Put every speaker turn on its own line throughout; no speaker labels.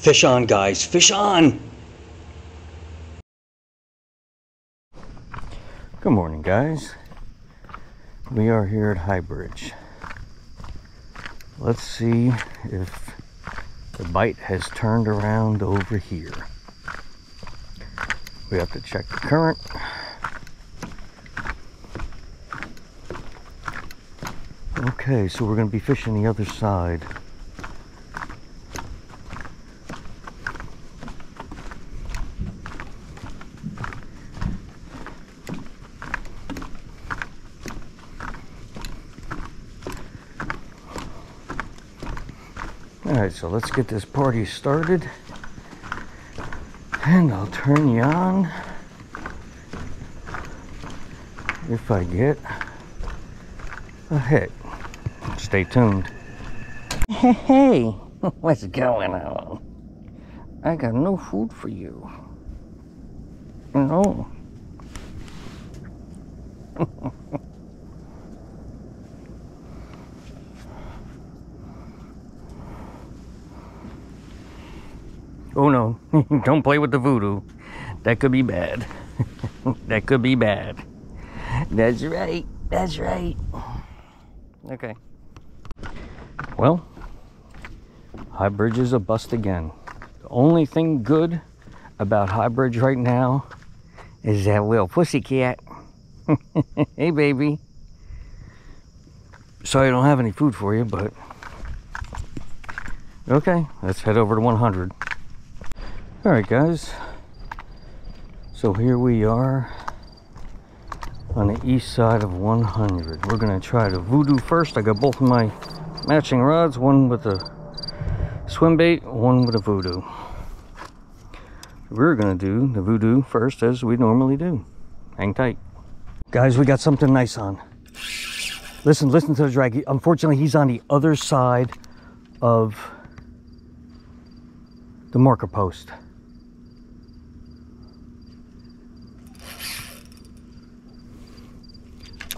Fish on, guys. Fish on! Good morning, guys. We are here at High Bridge. Let's see if the bite has turned around over here. We have to check the current. Okay, so we're going to be fishing the other side. Alright, so let's get this party started. And I'll turn you on if I get a hit. Stay tuned. Hey, what's going on? I got no food for you. No. oh no, don't play with the voodoo. That could be bad. that could be bad. That's right. That's right. Okay. Well, High Bridge is a bust again. The only thing good about High Bridge right now is that little pussycat. hey, baby. Sorry I don't have any food for you, but okay, let's head over to 100. All right, guys. So here we are on the east side of 100. We're gonna try the voodoo first. I got both of my matching rods, one with a swim bait, one with a voodoo. We're gonna do the voodoo first as we normally do. Hang tight. Guys, we got something nice on. Listen, listen to the drag. Unfortunately, he's on the other side of the marker post.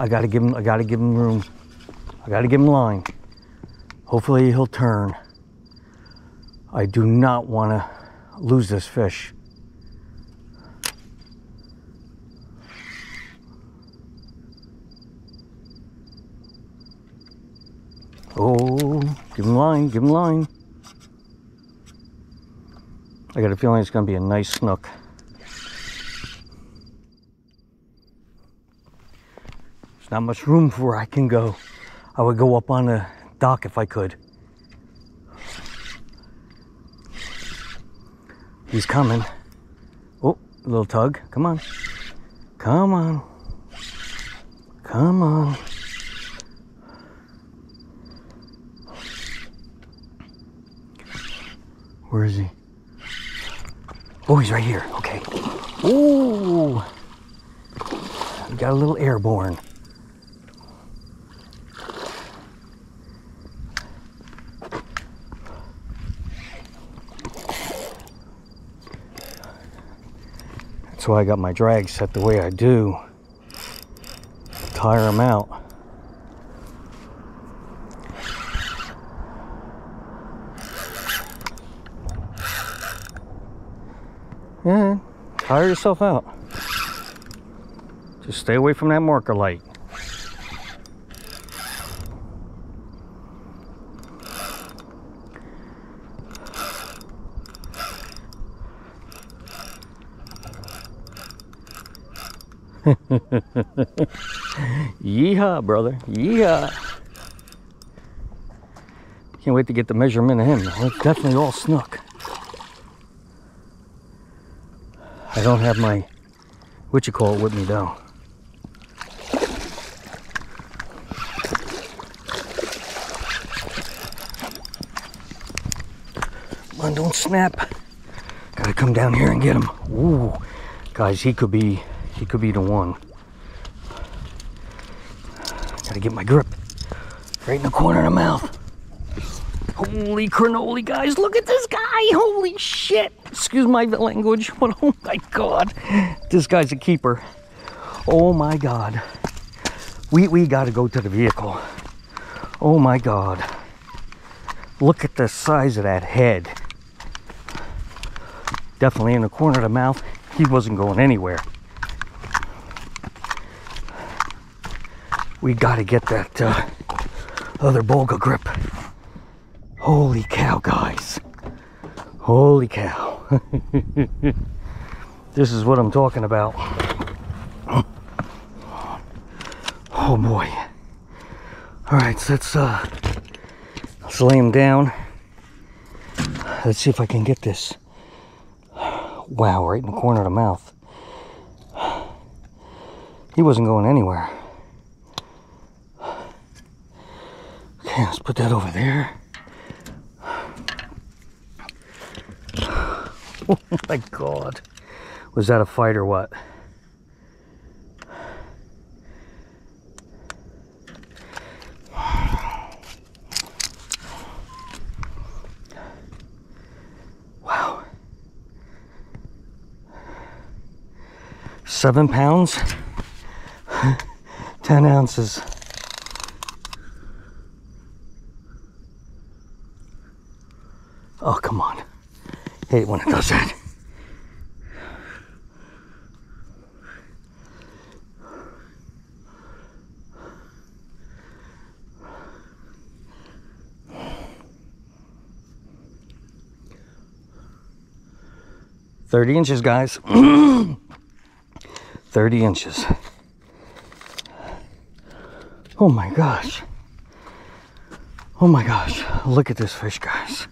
I gotta give him, I gotta give him room. I gotta give him line. Hopefully he'll turn. I do not wanna lose this fish. Oh, give him line, give him line. I got a feeling it's gonna be a nice snook. Not much room for where I can go. I would go up on a dock if I could. He's coming. Oh, little tug. Come on. Come on. Come on. Where is he? Oh, he's right here. Okay. Oh, got a little airborne. That's why I got my drag set the way I do. Tire them out. Yeah, tire yourself out. Just stay away from that marker light. Yeehaw, brother. Yeehaw. Can't wait to get the measurement of him. It's definitely all snook. I don't have my, what you call it with me though. Come on, don't snap. Gotta come down here and get him. Ooh, guys, he could be he could be the one. Gotta get my grip. Right in the corner of the mouth. Holy cannoli, guys, look at this guy. Holy shit. Excuse my language, but oh my god. This guy's a keeper. Oh my god. We, we gotta go to the vehicle. Oh my god. Look at the size of that head. Definitely in the corner of the mouth. He wasn't going anywhere. We got to get that uh, other Boga grip. Holy cow, guys. Holy cow. this is what I'm talking about. Oh boy. All right, so let's uh, let's lay him down. Let's see if I can get this. Wow, right in the corner of the mouth. He wasn't going anywhere. Okay, let's put that over there. Oh my god. Was that a fight or what? Wow. Seven pounds, 10 ounces. Oh, come on. Hate when it does that. Thirty inches, guys. Thirty inches. Oh my gosh. Oh my gosh. Look at this fish, guys.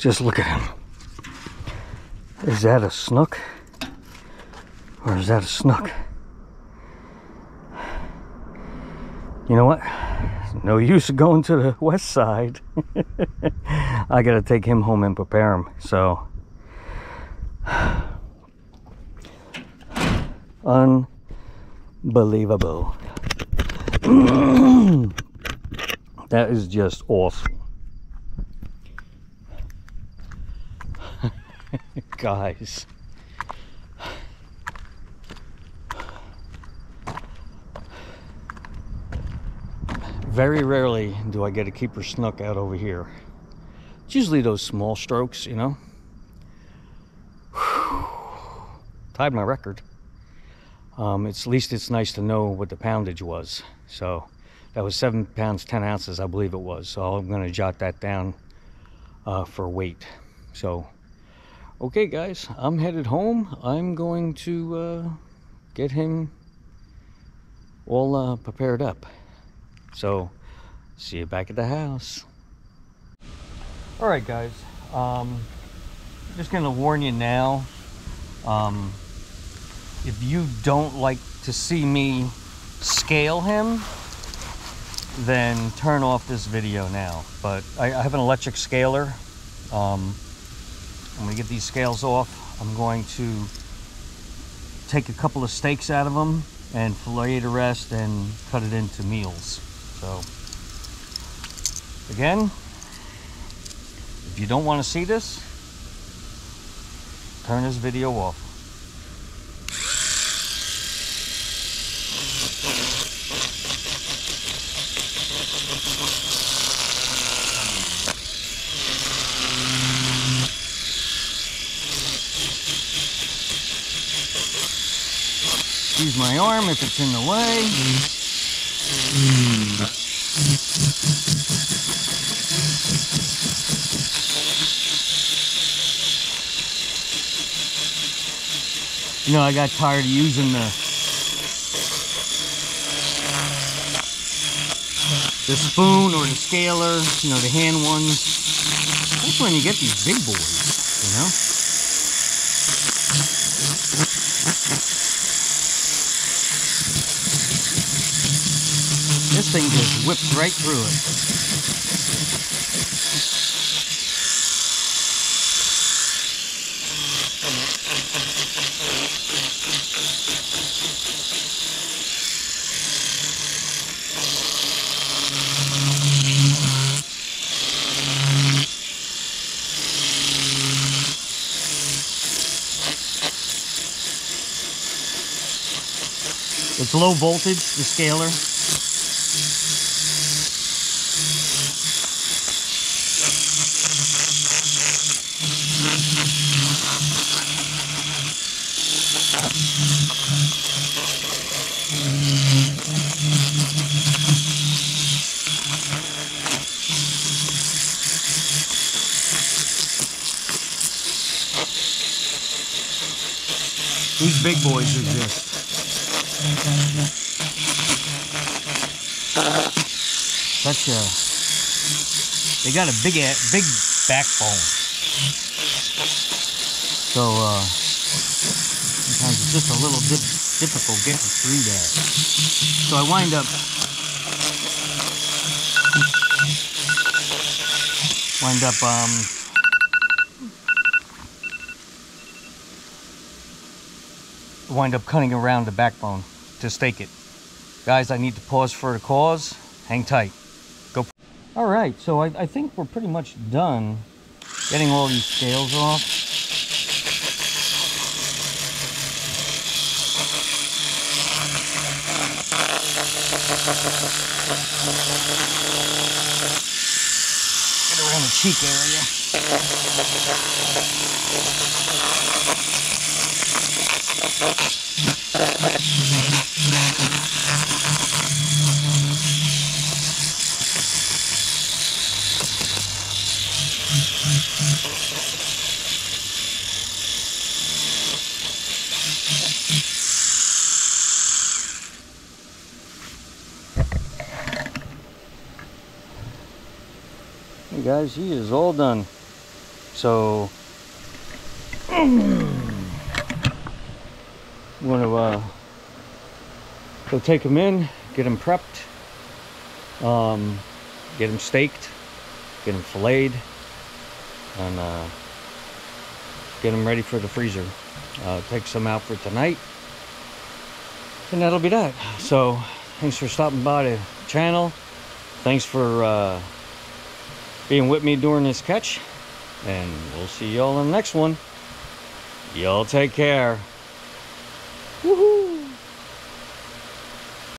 Just look at him. Is that a snook? Or is that a snook? You know what? No use going to the west side. I gotta take him home and prepare him. So, unbelievable. that is just awesome. guys. Very rarely do I get a keeper snook out over here. It's usually those small strokes, you know. Tied my record. Um, it's at least it's nice to know what the poundage was. So that was seven pounds ten ounces, I believe it was. So I'm going to jot that down uh, for weight. So okay guys i'm headed home. I'm going to uh, get him all uh, prepared up. So see you back at the house. All right guys um just gonna warn you now um if you don't like to see me scale him then turn off this video now. But i, I have an electric scaler um, I'm to get these scales off. I'm going to take a couple of steaks out of them and fillet the rest and cut it into meals. So, again, if you don't want to see this, turn this video off. Use my arm if it's in the way. You know, I got tired of using the the spoon or the scaler, you know, the hand ones. That's when you get these big boys, you know? Thing just whips right through it. It's low voltage, the scaler. These big boys exist. That's uh, they got a big big backbone. So uh, sometimes it's just a little dip, difficult getting through that. So I wind up, wind up, um, wind up cutting around the backbone to stake it. Guys, I need to pause for the cause. Hang tight. Go. All right, so I, I think we're pretty much done getting all these scales off. Cheek area. Guys, he is all done. So, I'm gonna uh, go take him in, get him prepped, um, get him staked, get him filleted, and uh, get him ready for the freezer. Uh, take some out for tonight, and that'll be that. So, thanks for stopping by the channel. Thanks for. Uh, being with me during this catch. And we'll see y'all in the next one. Y'all take care.